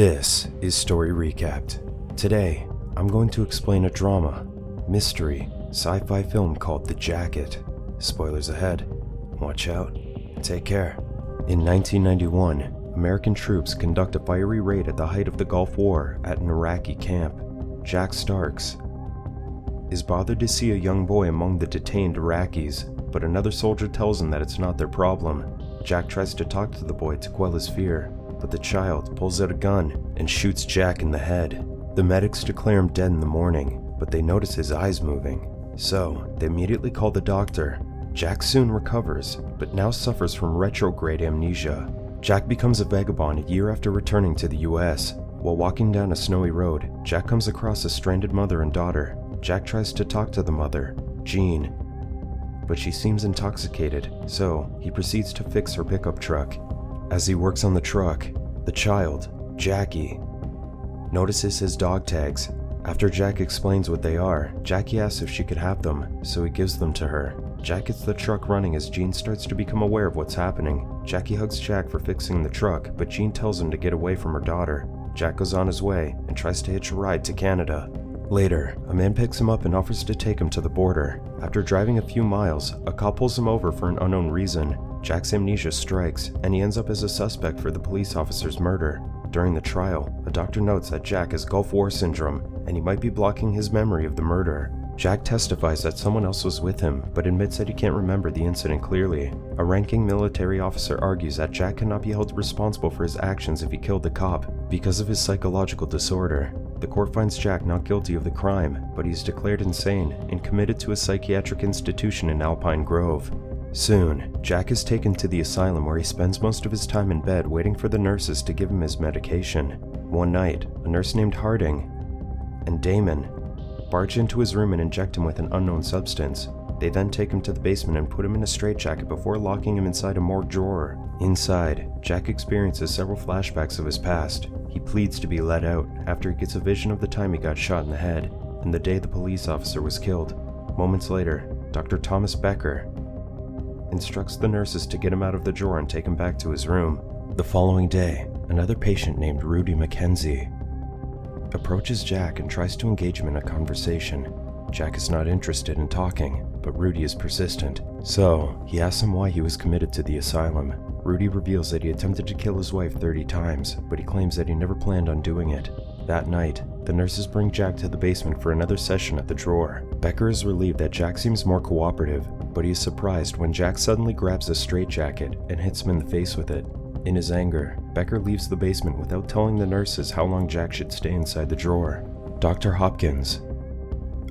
This is Story Recapped. Today, I'm going to explain a drama, mystery, sci fi film called The Jacket. Spoilers ahead. Watch out. Take care. In 1991, American troops conduct a fiery raid at the height of the Gulf War at an Iraqi camp. Jack Starks is bothered to see a young boy among the detained Iraqis, but another soldier tells him that it's not their problem. Jack tries to talk to the boy to quell his fear, but the child pulls out a gun and shoots Jack in the head. The medics declare him dead in the morning, but they notice his eyes moving. So, they immediately call the doctor. Jack soon recovers, but now suffers from retrograde amnesia. Jack becomes a vagabond a year after returning to the US. While walking down a snowy road, Jack comes across a stranded mother and daughter. Jack tries to talk to the mother, Jean, but she seems intoxicated, so he proceeds to fix her pickup truck. As he works on the truck, the child, Jackie, notices his dog tags. After Jack explains what they are, Jackie asks if she could have them, so he gives them to her. Jack gets the truck running as Jean starts to become aware of what's happening. Jackie hugs Jack for fixing the truck, but Jean tells him to get away from her daughter. Jack goes on his way and tries to hitch a ride to Canada. Later, a man picks him up and offers to take him to the border. After driving a few miles, a cop pulls him over for an unknown reason. Jack's amnesia strikes, and he ends up as a suspect for the police officer's murder. During the trial, a doctor notes that Jack has Gulf War syndrome, and he might be blocking his memory of the murder. Jack testifies that someone else was with him, but admits that he can't remember the incident clearly. A ranking military officer argues that Jack cannot be held responsible for his actions if he killed the cop because of his psychological disorder. The court finds Jack not guilty of the crime, but he's declared insane and committed to a psychiatric institution in Alpine Grove. Soon, Jack is taken to the asylum where he spends most of his time in bed waiting for the nurses to give him his medication. One night, a nurse named Harding and Damon barge into his room and inject him with an unknown substance. They then take him to the basement and put him in a straitjacket before locking him inside a morgue drawer. Inside, Jack experiences several flashbacks of his past. He pleads to be let out after he gets a vision of the time he got shot in the head and the day the police officer was killed. Moments later, Dr. Thomas Becker instructs the nurses to get him out of the drawer and take him back to his room. The following day, another patient named Rudy McKenzie approaches Jack and tries to engage him in a conversation. Jack is not interested in talking, but Rudy is persistent. So, he asks him why he was committed to the asylum. Rudy reveals that he attempted to kill his wife 30 times, but he claims that he never planned on doing it. That night, the nurses bring Jack to the basement for another session at the drawer. Becker is relieved that Jack seems more cooperative, but he is surprised when Jack suddenly grabs a straitjacket and hits him in the face with it. In his anger, Becker leaves the basement without telling the nurses how long Jack should stay inside the drawer. Dr. Hopkins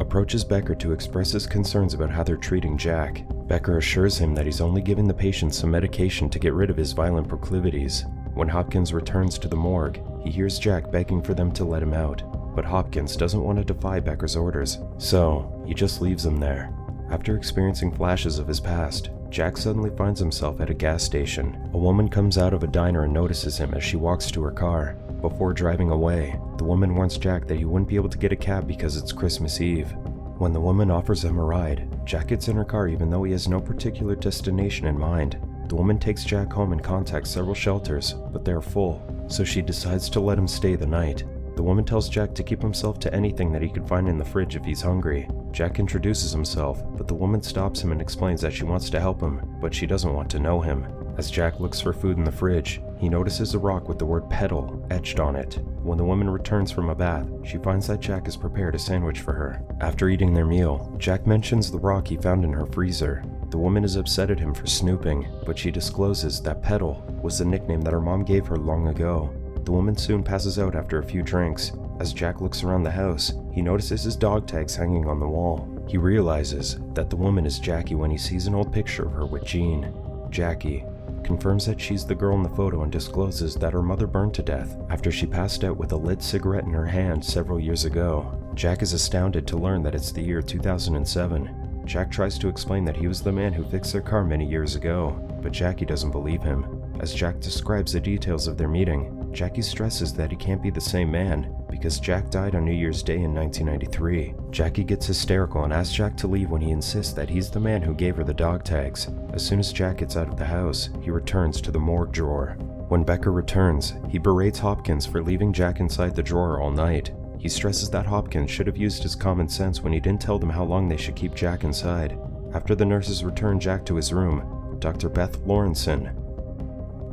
approaches Becker to express his concerns about how they're treating Jack. Becker assures him that he's only giving the patient some medication to get rid of his violent proclivities. When Hopkins returns to the morgue, he hears Jack begging for them to let him out, but Hopkins doesn't want to defy Becker's orders, so he just leaves him there. After experiencing flashes of his past, Jack suddenly finds himself at a gas station. A woman comes out of a diner and notices him as she walks to her car. Before driving away, the woman warns Jack that he wouldn't be able to get a cab because it's Christmas Eve. When the woman offers him a ride, Jack gets in her car even though he has no particular destination in mind. The woman takes Jack home and contacts several shelters, but they are full, so she decides to let him stay the night. The woman tells Jack to keep himself to anything that he can find in the fridge if he's hungry. Jack introduces himself, but the woman stops him and explains that she wants to help him, but she doesn't want to know him. As Jack looks for food in the fridge, he notices a rock with the word Petal etched on it. When the woman returns from a bath, she finds that Jack has prepared a sandwich for her. After eating their meal, Jack mentions the rock he found in her freezer. The woman is upset at him for snooping, but she discloses that Petal was the nickname that her mom gave her long ago. The woman soon passes out after a few drinks. As Jack looks around the house, he notices his dog tags hanging on the wall. He realizes that the woman is Jackie when he sees an old picture of her with Jean. Jackie confirms that she's the girl in the photo and discloses that her mother burned to death after she passed out with a lit cigarette in her hand several years ago. Jack is astounded to learn that it's the year 2007. Jack tries to explain that he was the man who fixed their car many years ago, but Jackie doesn't believe him. As Jack describes the details of their meeting, Jackie stresses that he can't be the same man because Jack died on New Year's Day in 1993. Jackie gets hysterical and asks Jack to leave when he insists that he's the man who gave her the dog tags. As soon as Jack gets out of the house, he returns to the morgue drawer. When Becker returns, he berates Hopkins for leaving Jack inside the drawer all night. He stresses that Hopkins should have used his common sense when he didn't tell them how long they should keep Jack inside. After the nurses return Jack to his room, Dr. Beth Lorenson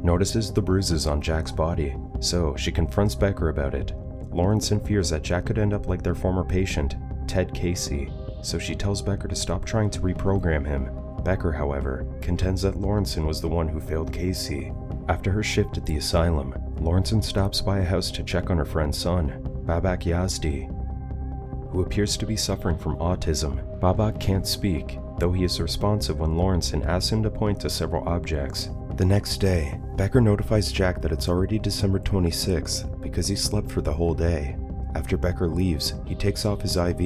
notices the bruises on Jack's body, so she confronts Becker about it. Lorenson fears that Jack could end up like their former patient, Ted Casey, so she tells Becker to stop trying to reprogram him. Becker, however, contends that Lorenson was the one who failed Casey. After her shift at the asylum, Lorenson stops by a house to check on her friend's son, Babak Yazdi, who appears to be suffering from autism. Babak can't speak, though he is responsive when Lorenson asks him to point to several objects. The next day, Becker notifies Jack that it's already December 26th because he slept for the whole day. After Becker leaves, he takes off his IV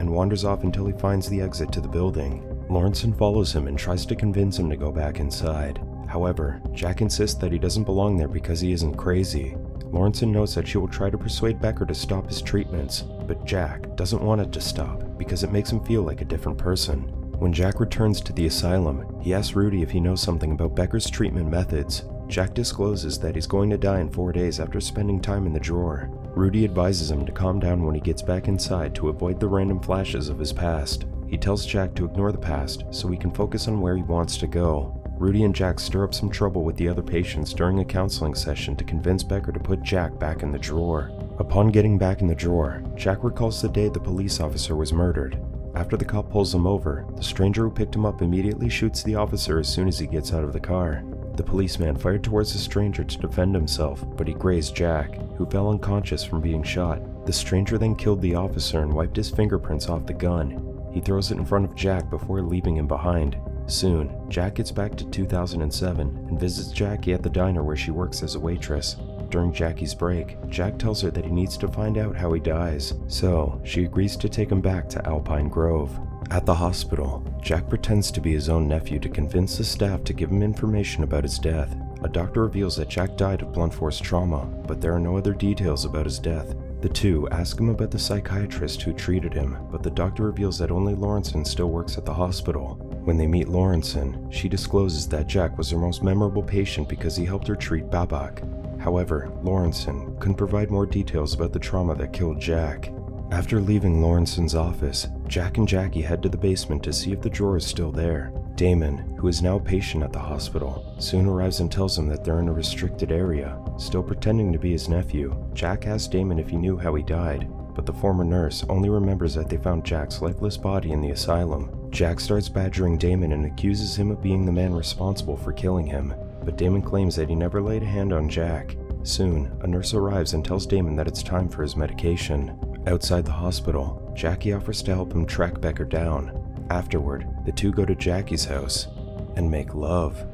and wanders off until he finds the exit to the building. Lorenson follows him and tries to convince him to go back inside. However, Jack insists that he doesn't belong there because he isn't crazy. Lorenson knows that she will try to persuade Becker to stop his treatments, but Jack doesn't want it to stop because it makes him feel like a different person. When Jack returns to the asylum, he asks Rudy if he knows something about Becker's treatment methods. Jack discloses that he's going to die in four days after spending time in the drawer. Rudy advises him to calm down when he gets back inside to avoid the random flashes of his past. He tells Jack to ignore the past so he can focus on where he wants to go. Rudy and Jack stir up some trouble with the other patients during a counseling session to convince Becker to put Jack back in the drawer. Upon getting back in the drawer, Jack recalls the day the police officer was murdered. After the cop pulls him over, the stranger who picked him up immediately shoots the officer as soon as he gets out of the car. The policeman fired towards the stranger to defend himself, but he grazed Jack, who fell unconscious from being shot. The stranger then killed the officer and wiped his fingerprints off the gun. He throws it in front of Jack before leaving him behind. Soon, Jack gets back to 2007 and visits Jackie at the diner where she works as a waitress. During Jackie's break, Jack tells her that he needs to find out how he dies, so she agrees to take him back to Alpine Grove. At the hospital, Jack pretends to be his own nephew to convince the staff to give him information about his death. A doctor reveals that Jack died of blunt force trauma, but there are no other details about his death. The two ask him about the psychiatrist who treated him, but the doctor reveals that only Lorenson still works at the hospital. When they meet Lorenson, she discloses that Jack was her most memorable patient because he helped her treat Babak. However, Lorenson couldn't provide more details about the trauma that killed Jack. After leaving Lorenson's office, Jack and Jackie head to the basement to see if the drawer is still there. Damon, who is now a patient at the hospital, soon arrives and tells him that they're in a restricted area. Still pretending to be his nephew, Jack asks Damon if he knew how he died, but the former nurse only remembers that they found Jack's lifeless body in the asylum. Jack starts badgering Damon and accuses him of being the man responsible for killing him, but Damon claims that he never laid a hand on Jack. Soon, a nurse arrives and tells Damon that it's time for his medication. Outside the hospital, Jackie offers to help him track Becker down. Afterward, the two go to Jackie's house and make love.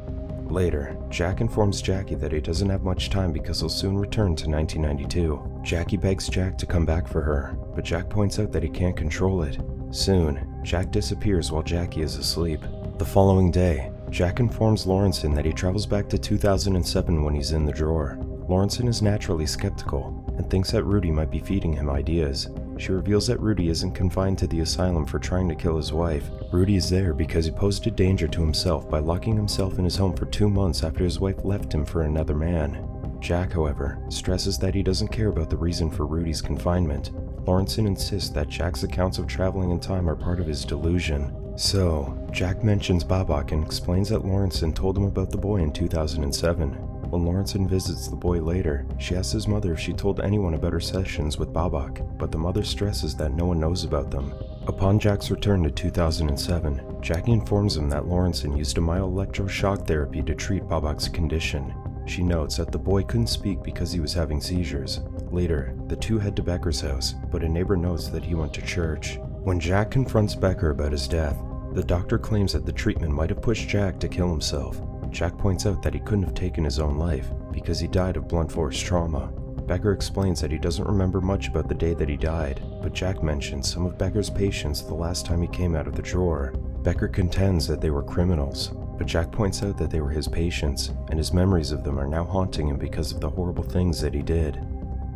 Later, Jack informs Jackie that he doesn't have much time because he'll soon return to 1992. Jackie begs Jack to come back for her, but Jack points out that he can't control it. Soon, Jack disappears while Jackie is asleep. The following day, Jack informs Lorenson that he travels back to 2007 when he's in the drawer. Lorenson is naturally skeptical and thinks that Rudy might be feeding him ideas. She reveals that Rudy isn't confined to the asylum for trying to kill his wife. Rudy is there because he posed a danger to himself by locking himself in his home for two months after his wife left him for another man. Jack, however, stresses that he doesn't care about the reason for Rudy's confinement. Lorenson insists that Jack's accounts of traveling in time are part of his delusion. So, Jack mentions Babak and explains that Lorenson told him about the boy in 2007. When Lorenson visits the boy later, she asks his mother if she told anyone about her sessions with Babak, but the mother stresses that no one knows about them. Upon Jack's return to 2007, Jackie informs him that Lorenson used a mild electroshock therapy to treat Babak's condition. She notes that the boy couldn't speak because he was having seizures. Later, the two head to Becker's house, but a neighbor notes that he went to church. When Jack confronts Becker about his death, the doctor claims that the treatment might have pushed Jack to kill himself. Jack points out that he couldn't have taken his own life because he died of blunt force trauma. Becker explains that he doesn't remember much about the day that he died, but Jack mentions some of Becker's patients the last time he came out of the drawer. Becker contends that they were criminals, but Jack points out that they were his patients, and his memories of them are now haunting him because of the horrible things that he did.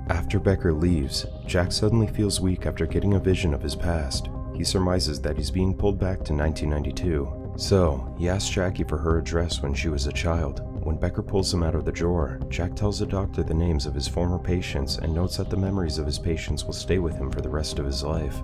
After Becker leaves, Jack suddenly feels weak after getting a vision of his past. He surmises that he's being pulled back to 1992, so he asks Jackie for her address when she was a child. When Becker pulls him out of the drawer, Jack tells the doctor the names of his former patients and notes that the memories of his patients will stay with him for the rest of his life.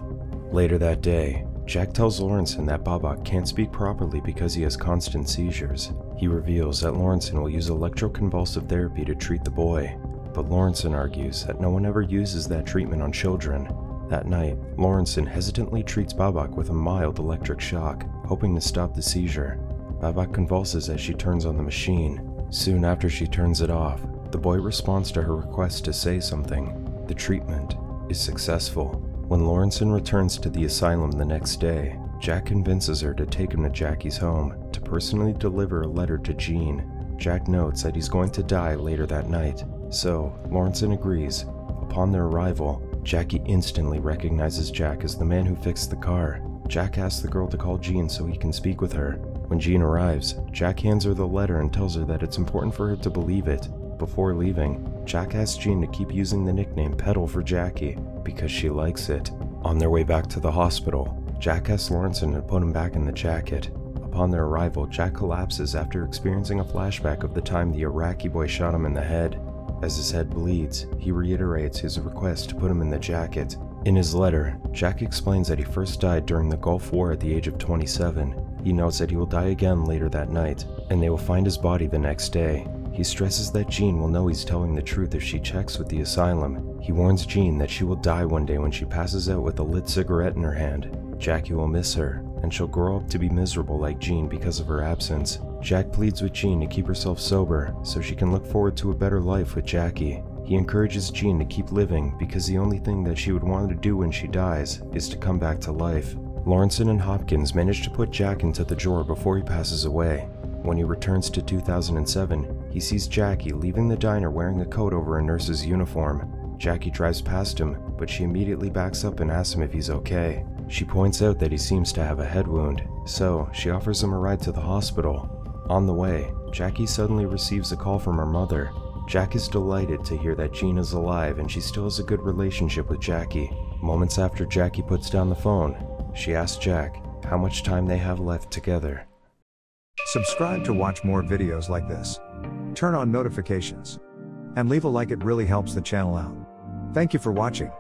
Later that day, Jack tells Lorenson that Babak can't speak properly because he has constant seizures. He reveals that Lorenson will use electroconvulsive therapy to treat the boy, but Lorenson argues that no one ever uses that treatment on children. That night, Lorenson hesitantly treats Babak with a mild electric shock, hoping to stop the seizure. Babak convulses as she turns on the machine. Soon after she turns it off, the boy responds to her request to say something. The treatment is successful. When Lorenson returns to the asylum the next day, Jack convinces her to take him to Jackie's home to personally deliver a letter to Jean. Jack notes that he's going to die later that night, so Lorenson agrees. Upon their arrival, Jackie instantly recognizes Jack as the man who fixed the car. Jack asks the girl to call Jean so he can speak with her. When Jean arrives, Jack hands her the letter and tells her that it's important for her to believe it. Before leaving, Jack asks Jean to keep using the nickname Petal for Jackie because she likes it. On their way back to the hospital, Jack asks Lorenson to put him back in the jacket. Upon their arrival, Jack collapses after experiencing a flashback of the time the Iraqi boy shot him in the head. As his head bleeds, he reiterates his request to put him in the jacket. In his letter, Jack explains that he first died during the Gulf War at the age of 27. He notes that he will die again later that night, and they will find his body the next day. He stresses that Jean will know he's telling the truth if she checks with the asylum. He warns Jean that she will die one day when she passes out with a lit cigarette in her hand. Jackie will miss her, and she'll grow up to be miserable like Jean because of her absence. Jack pleads with Jean to keep herself sober so she can look forward to a better life with Jackie. He encourages Jean to keep living because the only thing that she would want to do when she dies is to come back to life. Lorenson and Hopkins manage to put Jack into the drawer before he passes away. When he returns to 2007, he sees Jackie leaving the diner wearing a coat over a nurse's uniform. Jackie drives past him, but she immediately backs up and asks him if he's okay. She points out that he seems to have a head wound, so she offers him a ride to the hospital. On the way, Jackie suddenly receives a call from her mother. Jack is delighted to hear that Jean is alive and she still has a good relationship with Jackie. Moments after Jackie puts down the phone, she asks Jack how much time they have left together. Subscribe to watch more videos like this. Turn on notifications. And leave a like, it really helps the channel out. Thank you for watching.